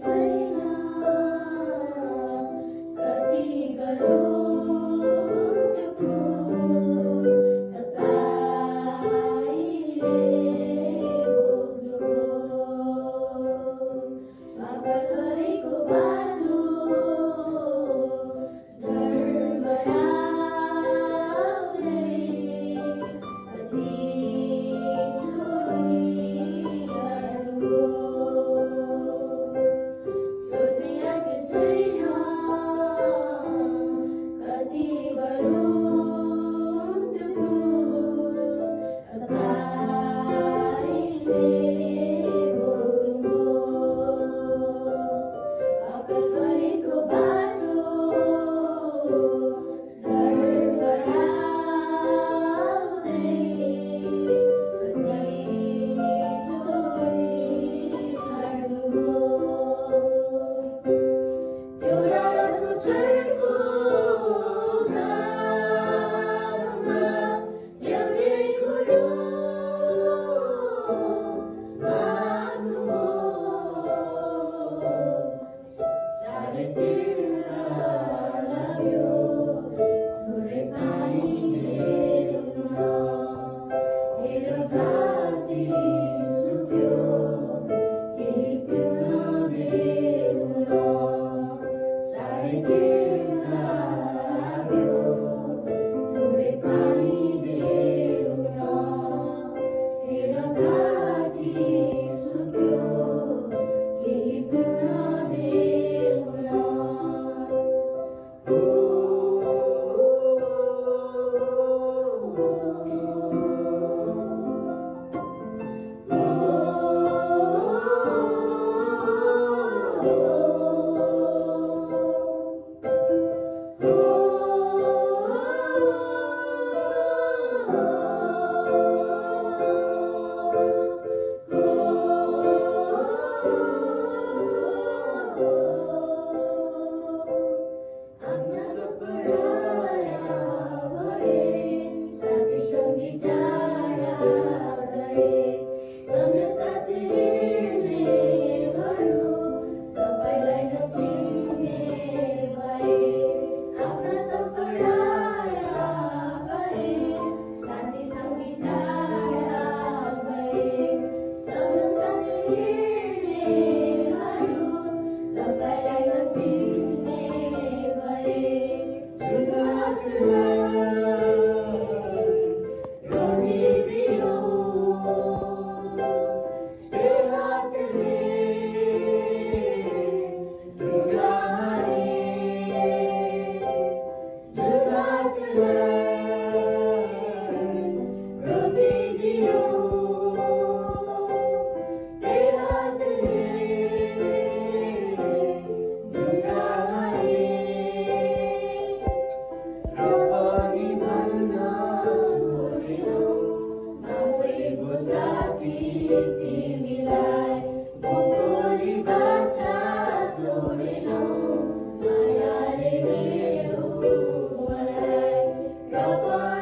Sati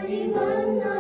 Hari Manna.